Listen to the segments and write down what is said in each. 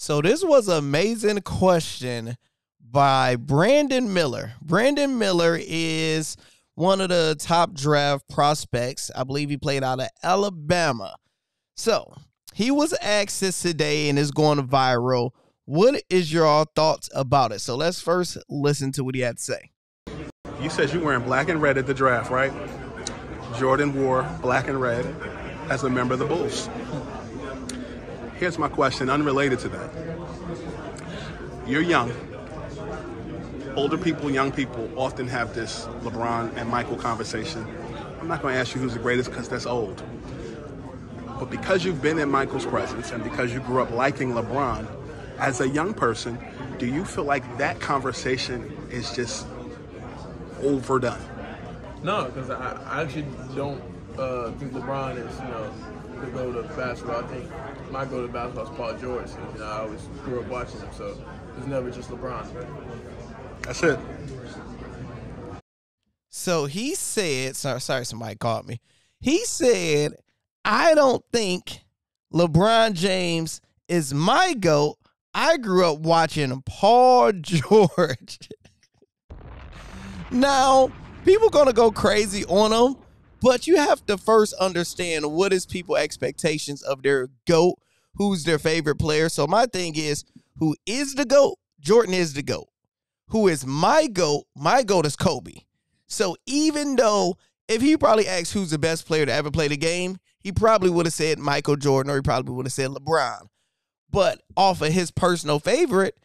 So this was an amazing question by Brandon Miller. Brandon Miller is one of the top draft prospects. I believe he played out of Alabama. So he was asked this today and is going viral. What is your thoughts about it? So let's first listen to what he had to say. You said you were in black and red at the draft, right? Jordan wore black and red as a member of the Bulls. Here's my question, unrelated to that. You're young. Older people, young people often have this LeBron and Michael conversation. I'm not going to ask you who's the greatest because that's old. But because you've been in Michael's presence and because you grew up liking LeBron, as a young person, do you feel like that conversation is just overdone? No, because I, I actually don't uh, think LeBron is, you know, the go to basketball. I think my go to basketball is Paul George. And, you know, I always grew up watching him, so it's never just LeBron. That's it. So he said, sorry, sorry, somebody called me. He said, I don't think LeBron James is my GOAT. I grew up watching Paul George. now, people gonna go crazy on him, but you have to first understand what is people expectations of their GOAT, who's their favorite player. So my thing is, who is the GOAT? Jordan is the GOAT. Who is my GOAT? My GOAT is Kobe. So even though if he probably asked who's the best player to ever play the game, he probably would have said Michael Jordan or he probably would have said LeBron. But off of his personal favorite,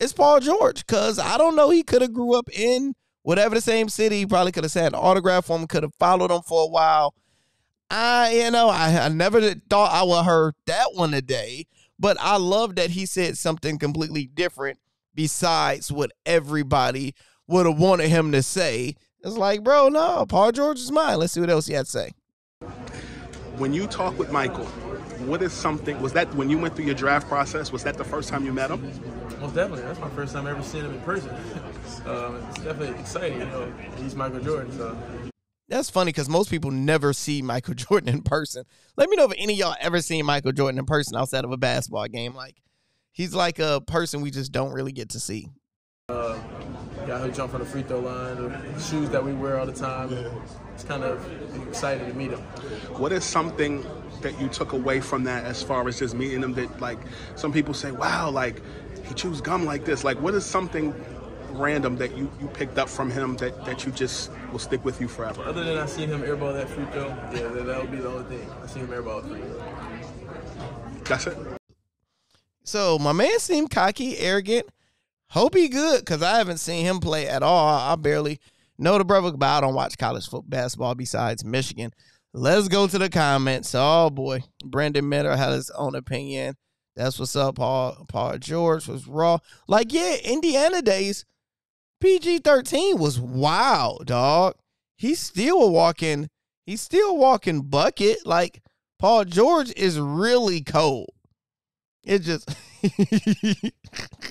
it's Paul George. Cause I don't know, he could have grew up in whatever the same city. He probably could have had an autograph for him, could have followed him for a while. I, you know, I, I never thought I would heard that one today, but I love that he said something completely different besides what everybody would have wanted him to say. It's like, bro, no, Paul George is mine. Let's see what else he had to say. When you talk with Michael, what is something, was that when you went through your draft process, was that the first time you met him? Most definitely. That's my first time ever seeing him in person. um, it's definitely exciting, you know. He's Michael Jordan, so. That's funny because most people never see Michael Jordan in person. Let me know if any y'all ever seen Michael Jordan in person outside of a basketball game. Like, he's like a person we just don't really get to see. Uh, guy who jump from the free throw line, the shoes that we wear all the time. It's kind of exciting to meet him. What is something that you took away from that as far as just meeting him that like some people say, wow, like he chews gum like this. Like what is something random that you, you picked up from him that, that you just will stick with you forever? Other than I seen him airball that free throw, yeah, that, that would be the only thing. I seen him airball free That's it. So my man seemed cocky, arrogant. Hope he good because I haven't seen him play at all. I barely know the brother, but I don't watch college football basketball besides Michigan. Let's go to the comments. Oh boy, Brandon Miller had his own opinion. That's what's up. Paul Paul George was raw. Like yeah, Indiana days. PG thirteen was wild, dog. He's still a walking. He's still walking bucket. Like Paul George is really cold. It just.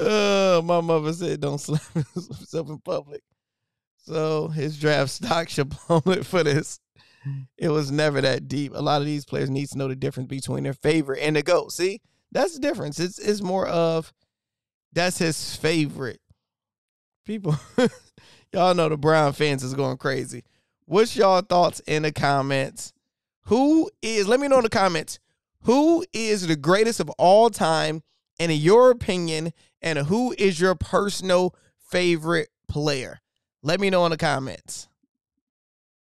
uh, my mother said don't slap himself in public. So his draft stock should plummet for this. It was never that deep. A lot of these players need to know the difference between their favorite and the GOAT. See, that's the difference. It's it's more of that's his favorite. People, y'all know the Bron fans is going crazy. What's y'all thoughts in the comments? Who is? Let me know in the comments. Who is the greatest of all time, and in your opinion, and who is your personal favorite player? Let me know in the comments.